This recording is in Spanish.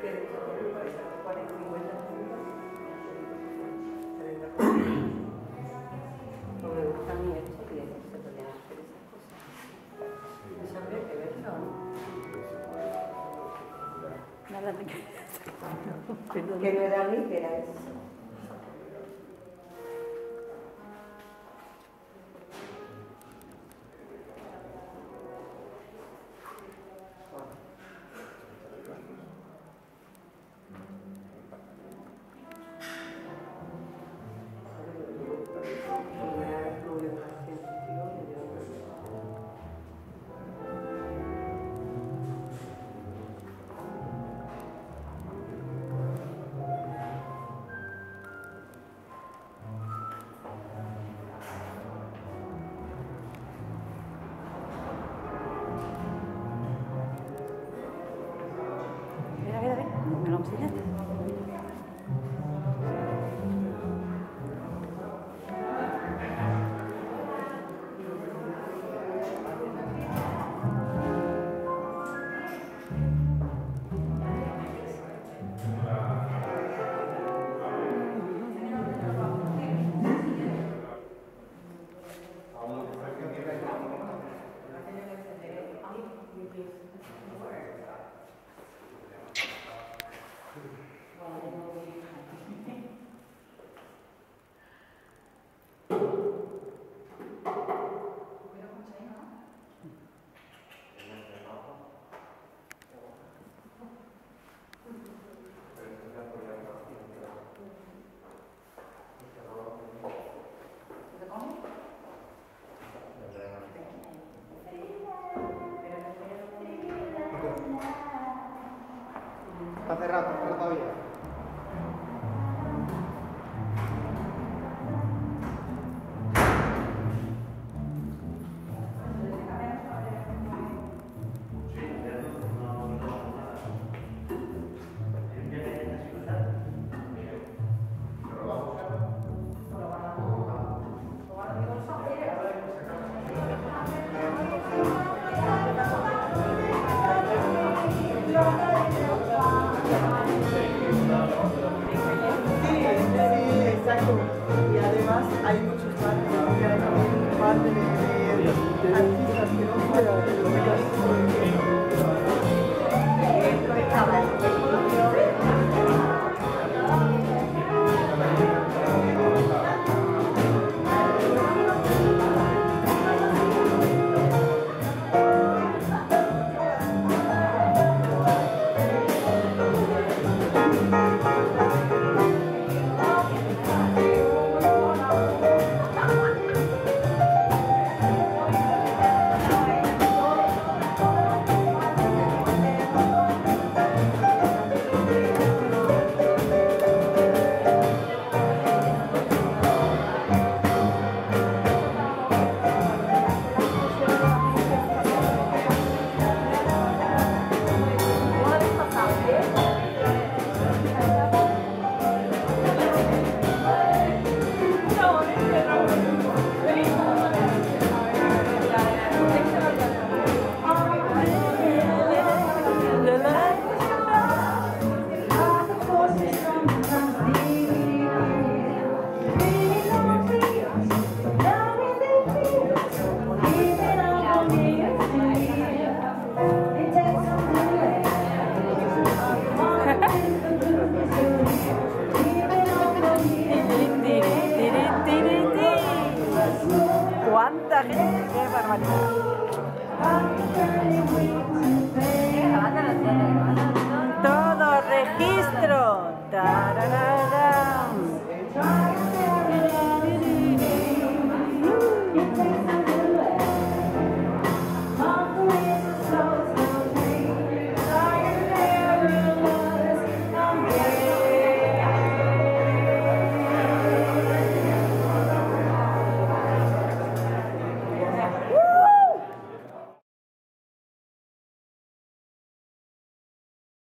que No me gusta a mí esto y ellos se podían hacer esas cosas. Eso que verlo. Nada me. Que no era mí, que era eso. hace rato, pero todavía. hay muchos padres, hay también padres ¿Cuánta gente? ¡Qué barbaridad! Todo registro. Tararara.